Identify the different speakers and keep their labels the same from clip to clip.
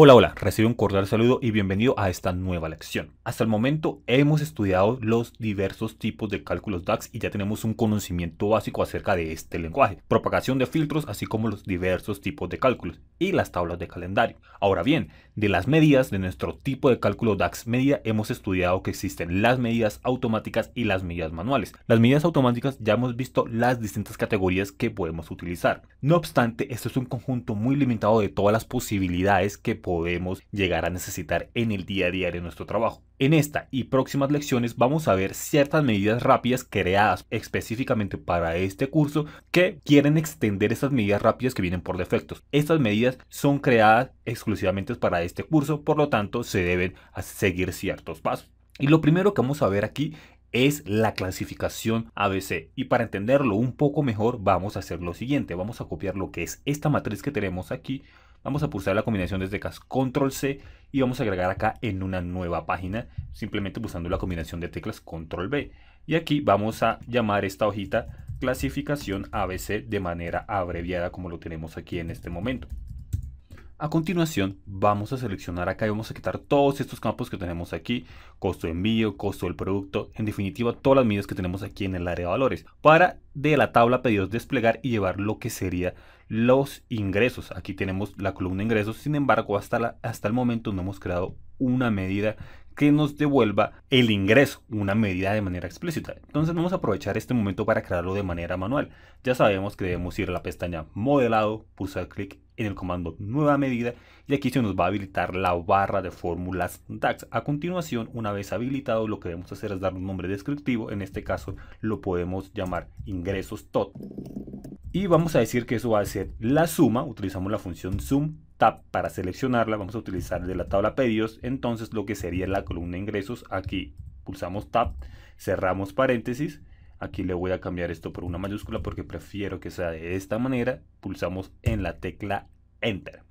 Speaker 1: Hola, hola, recibe un cordial saludo y bienvenido a esta nueva lección. Hasta el momento hemos estudiado los diversos tipos de cálculos DAX y ya tenemos un conocimiento básico acerca de este lenguaje, propagación de filtros, así como los diversos tipos de cálculos y las tablas de calendario. Ahora bien, de las medidas de nuestro tipo de cálculo DAX media hemos estudiado que existen las medidas automáticas y las medidas manuales. Las medidas automáticas ya hemos visto las distintas categorías que podemos utilizar. No obstante, esto es un conjunto muy limitado de todas las posibilidades que podemos llegar a necesitar en el día a día de nuestro trabajo. En esta y próximas lecciones vamos a ver ciertas medidas rápidas creadas específicamente para este curso que quieren extender esas medidas rápidas que vienen por defectos. Estas medidas son creadas exclusivamente para este curso, por lo tanto se deben seguir ciertos pasos. Y lo primero que vamos a ver aquí es la clasificación ABC. Y para entenderlo un poco mejor vamos a hacer lo siguiente. Vamos a copiar lo que es esta matriz que tenemos aquí Vamos a pulsar la combinación desde teclas Control C y vamos a agregar acá en una nueva página, simplemente pulsando la combinación de teclas Control B. Y aquí vamos a llamar esta hojita clasificación ABC de manera abreviada como lo tenemos aquí en este momento. A continuación vamos a seleccionar acá y vamos a quitar todos estos campos que tenemos aquí, costo de envío, costo del producto, en definitiva todas las medidas que tenemos aquí en el área de valores, para de la tabla pedidos desplegar y llevar lo que sería los ingresos. Aquí tenemos la columna ingresos, sin embargo hasta, la, hasta el momento no hemos creado una medida que nos devuelva el ingreso, una medida de manera explícita. Entonces vamos a aprovechar este momento para crearlo de manera manual. Ya sabemos que debemos ir a la pestaña modelado, pulsar clic en el comando nueva medida y aquí se nos va a habilitar la barra de fórmulas DAX. A continuación, una vez habilitado, lo que debemos hacer es dar un nombre descriptivo. En este caso lo podemos llamar ingresos TOT. Y vamos a decir que eso va a ser la suma. Utilizamos la función sum tab para seleccionarla, vamos a utilizar de la tabla pedidos, entonces lo que sería la columna ingresos, aquí pulsamos tab, cerramos paréntesis, aquí le voy a cambiar esto por una mayúscula porque prefiero que sea de esta manera, pulsamos en la tecla enter.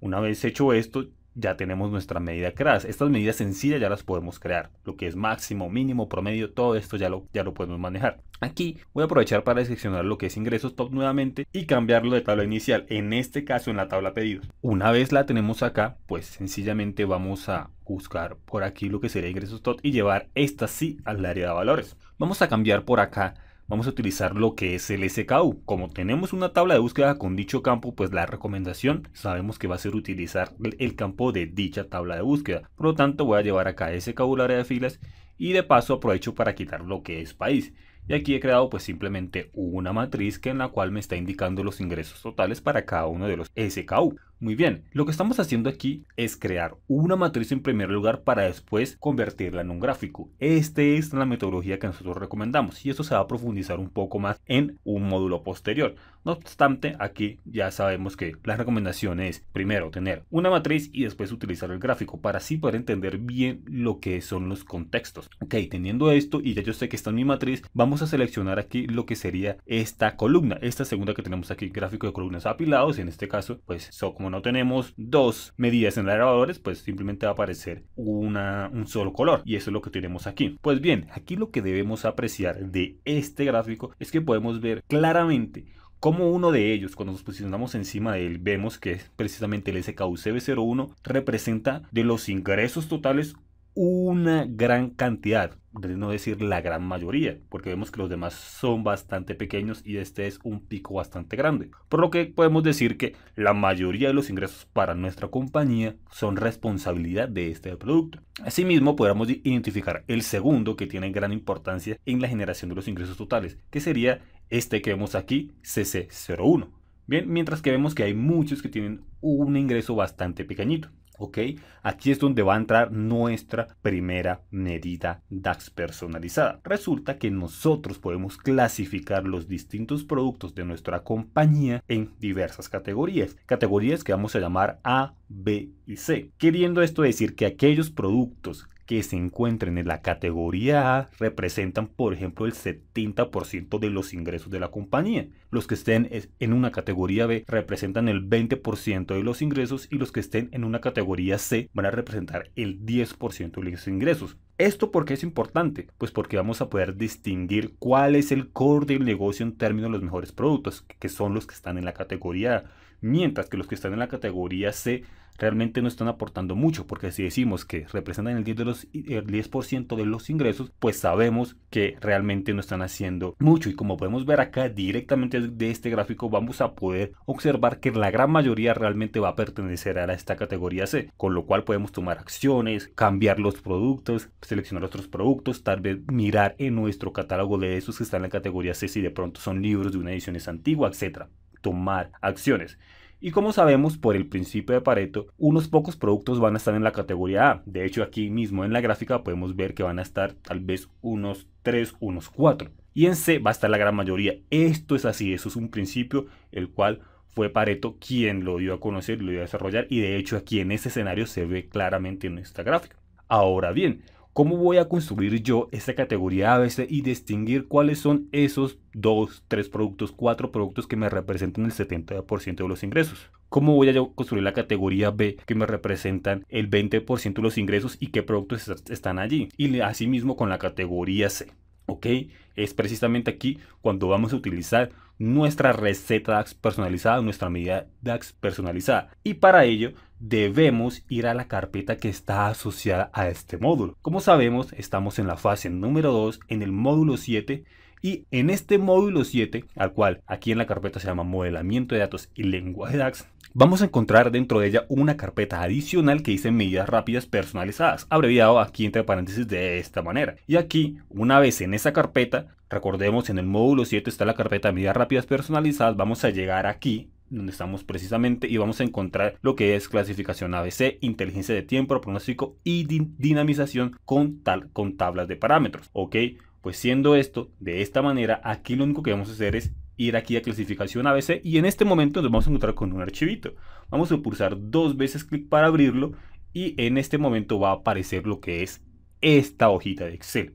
Speaker 1: Una vez hecho esto, ya tenemos nuestra medida creada. Estas medidas sencillas ya las podemos crear. Lo que es máximo, mínimo, promedio, todo esto ya lo, ya lo podemos manejar. Aquí voy a aprovechar para seleccionar lo que es ingresos top nuevamente y cambiarlo de tabla inicial, en este caso en la tabla pedidos. Una vez la tenemos acá, pues sencillamente vamos a buscar por aquí lo que sería ingresos top y llevar esta sí al área de valores. Vamos a cambiar por acá vamos a utilizar lo que es el SKU. Como tenemos una tabla de búsqueda con dicho campo, pues la recomendación sabemos que va a ser utilizar el campo de dicha tabla de búsqueda. Por lo tanto, voy a llevar acá SKU la área de filas y de paso aprovecho para quitar lo que es país. Y aquí he creado pues simplemente una matriz que en la cual me está indicando los ingresos totales para cada uno de los SKU. Muy bien, lo que estamos haciendo aquí es crear una matriz en primer lugar para después convertirla en un gráfico. Esta es la metodología que nosotros recomendamos y eso se va a profundizar un poco más en un módulo posterior. No obstante, aquí ya sabemos que la recomendación es primero tener una matriz y después utilizar el gráfico para así poder entender bien lo que son los contextos. Ok, teniendo esto y ya yo sé que está en mi matriz, vamos a seleccionar aquí lo que sería esta columna, esta segunda que tenemos aquí, gráfico de columnas apilados, en este caso, pues son como no tenemos dos medidas en valores, pues simplemente va a aparecer una, un solo color. Y eso es lo que tenemos aquí. Pues bien, aquí lo que debemos apreciar de este gráfico es que podemos ver claramente como uno de ellos, cuando nos posicionamos encima de él, vemos que precisamente el SKUCB01 representa de los ingresos totales una gran cantidad, de no decir la gran mayoría, porque vemos que los demás son bastante pequeños y este es un pico bastante grande. Por lo que podemos decir que la mayoría de los ingresos para nuestra compañía son responsabilidad de este producto. Asimismo, podemos identificar el segundo que tiene gran importancia en la generación de los ingresos totales, que sería este que vemos aquí, CC01. Bien, mientras que vemos que hay muchos que tienen un ingreso bastante pequeñito. ¿Ok? Aquí es donde va a entrar nuestra primera medida DAX personalizada. Resulta que nosotros podemos clasificar los distintos productos de nuestra compañía en diversas categorías. Categorías que vamos a llamar A, B y C. Queriendo esto decir que aquellos productos que se encuentren en la categoría A representan, por ejemplo, el 70% de los ingresos de la compañía. Los que estén en una categoría B representan el 20% de los ingresos y los que estén en una categoría C van a representar el 10% de los ingresos. ¿Esto por qué es importante? Pues porque vamos a poder distinguir cuál es el core del negocio en términos de los mejores productos, que son los que están en la categoría A, mientras que los que están en la categoría C realmente no están aportando mucho, porque si decimos que representan el 10%, de los, el 10 de los ingresos, pues sabemos que realmente no están haciendo mucho. Y como podemos ver acá directamente de este gráfico, vamos a poder observar que la gran mayoría realmente va a pertenecer a esta categoría C, con lo cual podemos tomar acciones, cambiar los productos, seleccionar otros productos, tal vez mirar en nuestro catálogo de esos que están en la categoría C si de pronto son libros de una edición antigua, etcétera. Tomar acciones. Y como sabemos por el principio de Pareto, unos pocos productos van a estar en la categoría A. De hecho, aquí mismo en la gráfica podemos ver que van a estar tal vez unos 3, unos 4. Y en C va a estar la gran mayoría. Esto es así, eso es un principio el cual fue Pareto quien lo dio a conocer, lo dio a desarrollar y de hecho aquí en este escenario se ve claramente en esta gráfica. Ahora bien, ¿Cómo voy a construir yo esta categoría ABC y distinguir cuáles son esos 2, 3 productos, 4 productos que me representan el 70% de los ingresos? ¿Cómo voy a yo construir la categoría B que me representan el 20% de los ingresos y qué productos están allí? Y asimismo con la categoría C. ¿Ok? Es precisamente aquí cuando vamos a utilizar nuestra receta DAX personalizada, nuestra medida DAX personalizada. Y para ello debemos ir a la carpeta que está asociada a este módulo. Como sabemos, estamos en la fase número 2, en el módulo 7, y en este módulo 7, al cual aquí en la carpeta se llama modelamiento de datos y lenguaje DAX, vamos a encontrar dentro de ella una carpeta adicional que dice medidas rápidas personalizadas, abreviado aquí entre paréntesis de esta manera. Y aquí, una vez en esa carpeta, recordemos en el módulo 7 está la carpeta medidas rápidas personalizadas, vamos a llegar aquí donde estamos precisamente y vamos a encontrar lo que es clasificación ABC, inteligencia de tiempo, pronóstico y dinamización con, tal, con tablas de parámetros. Ok, pues siendo esto de esta manera, aquí lo único que vamos a hacer es ir aquí a clasificación ABC y en este momento nos vamos a encontrar con un archivito. Vamos a pulsar dos veces clic para abrirlo y en este momento va a aparecer lo que es esta hojita de Excel.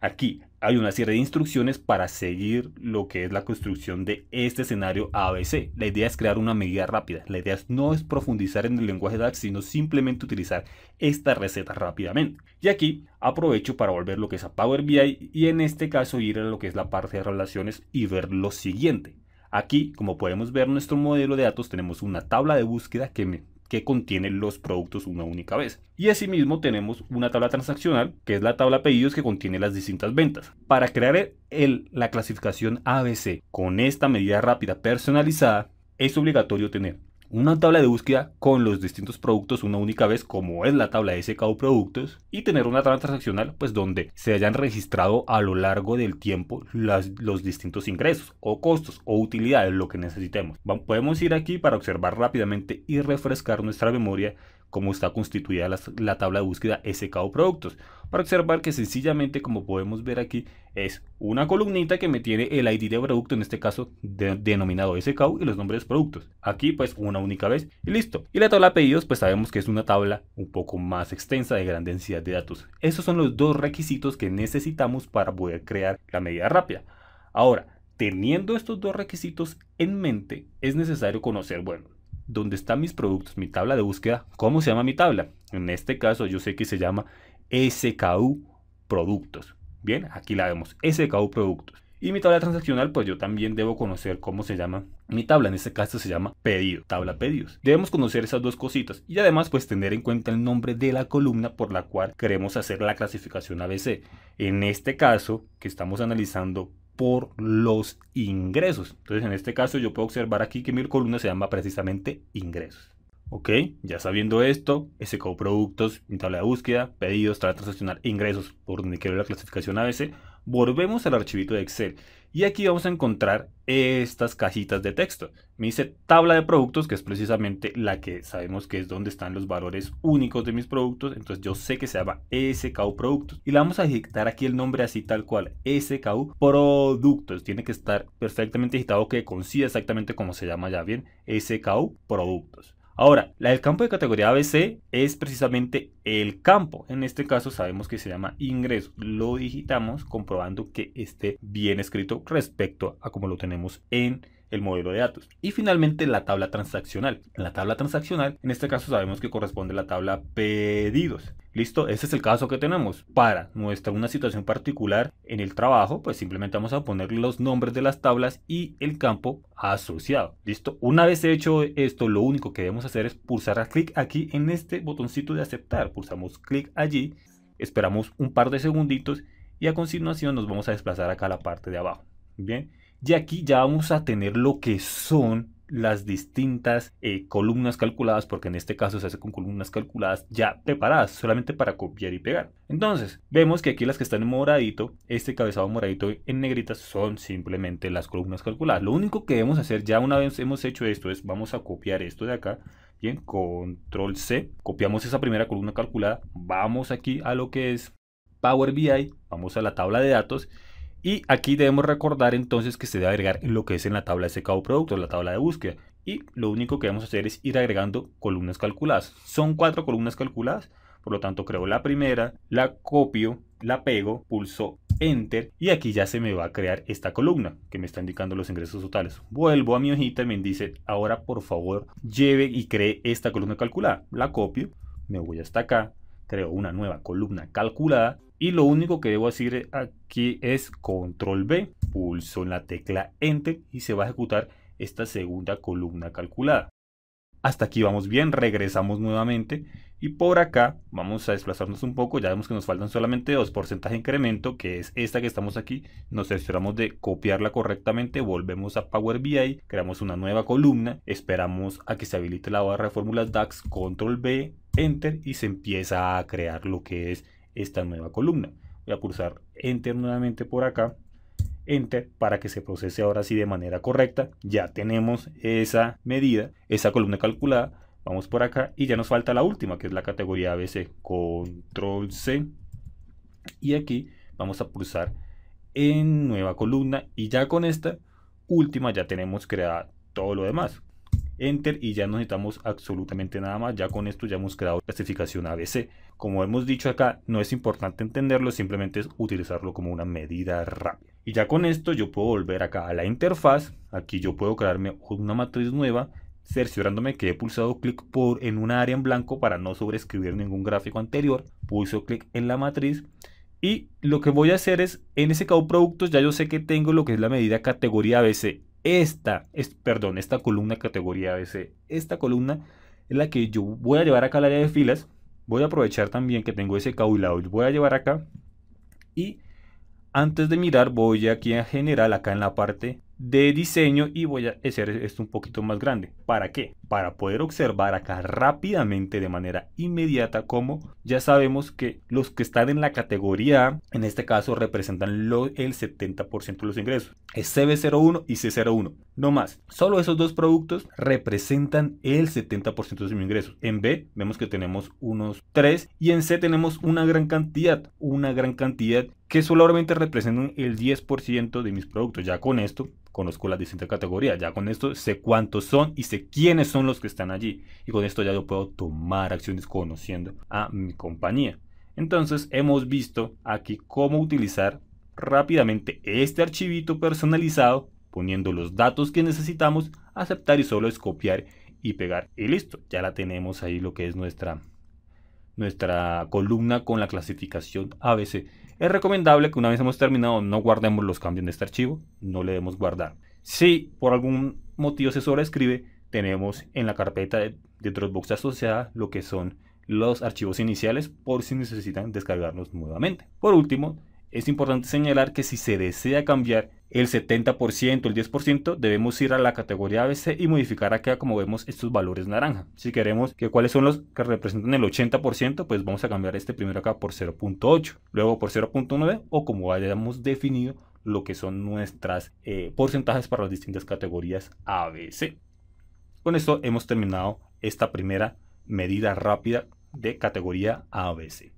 Speaker 1: Aquí hay una serie de instrucciones para seguir lo que es la construcción de este escenario ABC. La idea es crear una medida rápida. La idea no es profundizar en el lenguaje DAX, sino simplemente utilizar esta receta rápidamente. Y aquí aprovecho para volver lo que es a Power BI y en este caso ir a lo que es la parte de relaciones y ver lo siguiente. Aquí, como podemos ver nuestro modelo de datos, tenemos una tabla de búsqueda que me que contiene los productos una única vez. Y asimismo tenemos una tabla transaccional, que es la tabla pedidos que contiene las distintas ventas. Para crear el, la clasificación ABC con esta medida rápida personalizada, es obligatorio tener una tabla de búsqueda con los distintos productos una única vez como es la tabla de SKU productos y tener una tabla transaccional pues donde se hayan registrado a lo largo del tiempo los distintos ingresos o costos o utilidades lo que necesitemos. Podemos ir aquí para observar rápidamente y refrescar nuestra memoria cómo está constituida la, tabla de búsqueda SKU productos. Para observar que sencillamente, como podemos ver aquí, es una columnita que me tiene el ID de producto, en este caso denominado SKU y los nombres de productos. Aquí pues una única vez y listo. Y la tabla de pedidos pues sabemos que es una tabla un poco más extensa de gran densidad de datos. Esos son los dos requisitos que necesitamos para poder crear la medida rápida. Ahora, teniendo estos dos requisitos en mente, es necesario conocer, bueno, donde están mis productos, mi tabla de búsqueda, ¿cómo se llama mi tabla? En este caso yo sé que se llama SKU Productos. Bien, aquí la vemos, SKU Productos. Y mi tabla transaccional, pues yo también debo conocer cómo se llama mi tabla. En este caso se llama pedido, tabla pedidos. Debemos conocer esas dos cositas y además pues tener en cuenta el nombre de la columna por la cual queremos hacer la clasificación ABC. En este caso que estamos analizando por los ingresos. Entonces, en este caso, yo puedo observar aquí que mi columna se llama precisamente ingresos. Ok, ya sabiendo esto, SKU productos, mi tabla de búsqueda, pedidos, tabla transaccional, ingresos, por donde quiero la clasificación ABC, volvemos al archivito de Excel y aquí vamos a encontrar estas cajitas de texto. Me dice tabla de productos, que es precisamente la que sabemos que es donde están los valores únicos de mis productos. Entonces yo sé que se llama SKU productos. Y le vamos a digitar aquí el nombre así tal cual, SKU productos. Tiene que estar perfectamente digitado que coincida exactamente como se llama ya bien, SKU productos. Ahora, la del campo de categoría ABC es precisamente el campo. En este caso sabemos que se llama ingreso. Lo digitamos comprobando que esté bien escrito respecto a como lo tenemos en el modelo de datos. Y finalmente la tabla transaccional. En la tabla transaccional, en este caso sabemos que corresponde a la tabla pedidos. Listo, ese es el caso que tenemos. Para nuestra una situación particular en el trabajo, pues simplemente vamos a poner los nombres de las tablas y el campo asociado. Listo, una vez hecho esto, lo único que debemos hacer es pulsar a clic aquí en este botoncito de aceptar. Pulsamos clic allí, esperamos un par de segunditos y a continuación nos vamos a desplazar acá a la parte de abajo. Bien, y aquí ya vamos a tener lo que son las distintas eh, columnas calculadas, porque en este caso se hace con columnas calculadas ya preparadas, solamente para copiar y pegar. Entonces, vemos que aquí las que están en moradito, este cabezado moradito en negritas, son simplemente las columnas calculadas. Lo único que debemos hacer ya una vez hemos hecho esto es, vamos a copiar esto de acá, bien, control C, copiamos esa primera columna calculada, vamos aquí a lo que es Power BI, vamos a la tabla de datos, y aquí debemos recordar entonces que se debe agregar lo que es en la tabla de secado producto, la tabla de búsqueda. Y lo único que debemos hacer es ir agregando columnas calculadas. Son cuatro columnas calculadas, por lo tanto creo la primera, la copio, la pego, pulso Enter y aquí ya se me va a crear esta columna que me está indicando los ingresos totales. Vuelvo a mi hojita y me dice, ahora por favor lleve y cree esta columna calculada. La copio, me voy hasta acá, creo una nueva columna calculada y lo único que debo hacer aquí es control B, pulso en la tecla enter y se va a ejecutar esta segunda columna calculada. Hasta aquí vamos bien, regresamos nuevamente y por acá vamos a desplazarnos un poco, ya vemos que nos faltan solamente dos porcentaje de incremento, que es esta que estamos aquí, nos aseguramos de copiarla correctamente, volvemos a Power BI, creamos una nueva columna, esperamos a que se habilite la barra de fórmulas DAX, control B, enter y se empieza a crear lo que es esta nueva columna. Voy a pulsar enter nuevamente por acá, enter para que se procese ahora sí de manera correcta. Ya tenemos esa medida, esa columna calculada. Vamos por acá y ya nos falta la última que es la categoría ABC. Control C y aquí vamos a pulsar en nueva columna y ya con esta última ya tenemos creada todo lo demás. Enter y ya no necesitamos absolutamente nada más. Ya con esto ya hemos creado clasificación ABC. Como hemos dicho acá, no es importante entenderlo, simplemente es utilizarlo como una medida rápida. Y ya con esto yo puedo volver acá a la interfaz. Aquí yo puedo crearme una matriz nueva cerciorándome que he pulsado clic por en una área en blanco para no sobreescribir ningún gráfico anterior. Pulso clic en la matriz y lo que voy a hacer es, en ese caso productos ya yo sé que tengo lo que es la medida categoría ABC esta, es, perdón, esta columna categoría ABC, esta columna es la que yo voy a llevar acá al área de filas. Voy a aprovechar también que tengo ese cabulado y voy a llevar acá. Y antes de mirar voy aquí a general acá en la parte de diseño y voy a hacer esto un poquito más grande. ¿Para qué? Para poder observar acá rápidamente de manera inmediata como ya sabemos que los que están en la categoría A, en este caso representan el 70% de los ingresos. Es CB01 y C01. No más. Solo esos dos productos representan el 70% de los ingresos. En B vemos que tenemos unos 3 y en C tenemos una gran cantidad. Una gran cantidad que solamente representan el 10% de mis productos. Ya con esto conozco las distintas categorías. Ya con esto sé cuántos son y sé quiénes son los que están allí. Y con esto ya yo puedo tomar acciones conociendo a mi compañía. Entonces hemos visto aquí cómo utilizar rápidamente este archivito personalizado poniendo los datos que necesitamos, aceptar y solo es copiar y pegar y listo. Ya la tenemos ahí lo que es nuestra nuestra columna con la clasificación ABC. Es recomendable que una vez hemos terminado no guardemos los cambios en este archivo, no le demos guardar. Si por algún motivo se sobreescribe, tenemos en la carpeta de, Dropbox asociada lo que son los archivos iniciales por si necesitan descargarlos nuevamente. Por último, es importante señalar que si se desea cambiar el 70%, el 10%, debemos ir a la categoría ABC y modificar acá como vemos estos valores naranja. Si queremos que cuáles son los que representan el 80%, pues vamos a cambiar este primero acá por 0.8, luego por 0.9 o como hayamos definido lo que son nuestras eh, porcentajes para las distintas categorías ABC. Con esto hemos terminado esta primera medida rápida de categoría ABC.